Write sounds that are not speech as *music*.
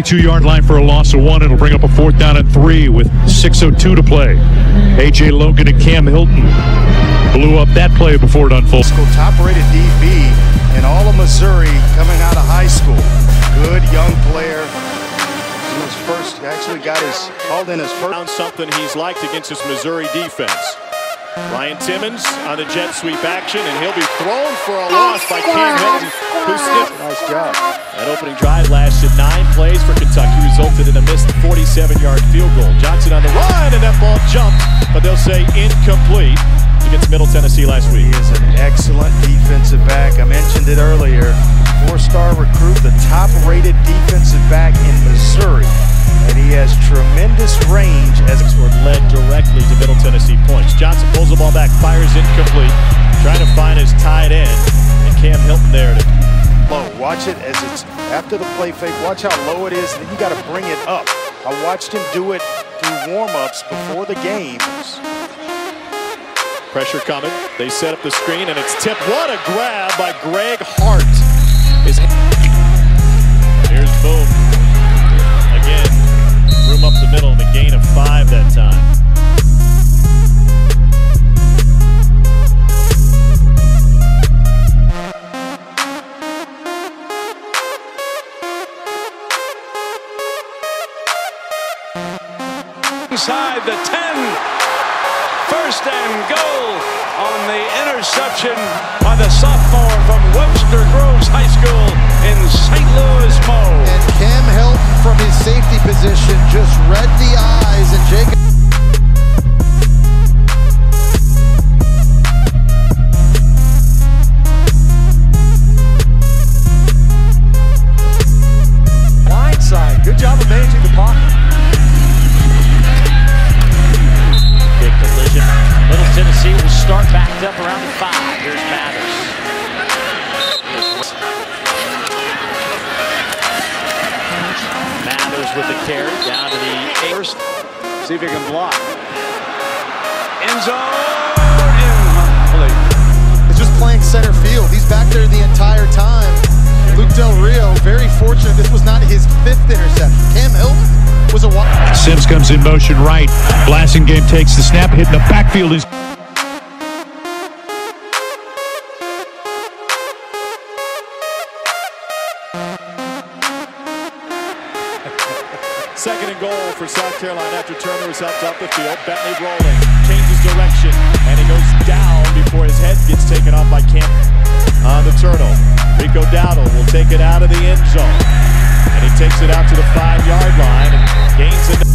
Two-yard line for a loss of one. It'll bring up a fourth down and three with 6.02 to play. A.J. Logan and Cam Hilton blew up that play before it unfolded. Top-rated DB in all of Missouri coming out of high school. Good young player. He was first, actually got his, called in his first. Found something he's liked against this Missouri defense. Ryan Timmons on the jet sweep action, and he'll be thrown for a loss by Cam Hilton, who sniffed. Nice job. That opening drive lasted nine plays for Kentucky, resulted in a missed 47-yard field goal. Johnson on the run, and that ball jumped, but they'll say incomplete against Middle Tennessee last week. He is an excellent defensive back. I mentioned it earlier. Four-star recruit, the top-rated defensive back in Missouri. And he has tremendous range as were led directly to Middle Tennessee points. Johnson pulls the ball back, fires incomplete, Watch it as it's after the play fake. Watch how low it is, and then you got to bring it up. I watched him do it through warm-ups before the games. Pressure coming. They set up the screen, and it's tipped. What a grab by Greg Hart. Inside the 10. First and goal on the interception by the sophomore with the carry down to the first. See if he can block. End zone. In It's just playing center field. He's back there the entire time. Luke Del Rio, very fortunate this was not his fifth interception. Cam Hilton was a Sims comes in motion right. Blasingame takes the snap, hitting the backfield. Is *laughs* Second and goal for South Carolina after Turner is helped up the field. Bentley rolling, changes direction, and he goes down before his head gets taken off by Camp on the turtle. Rico Dowdle will take it out of the end zone, and he takes it out to the five-yard line.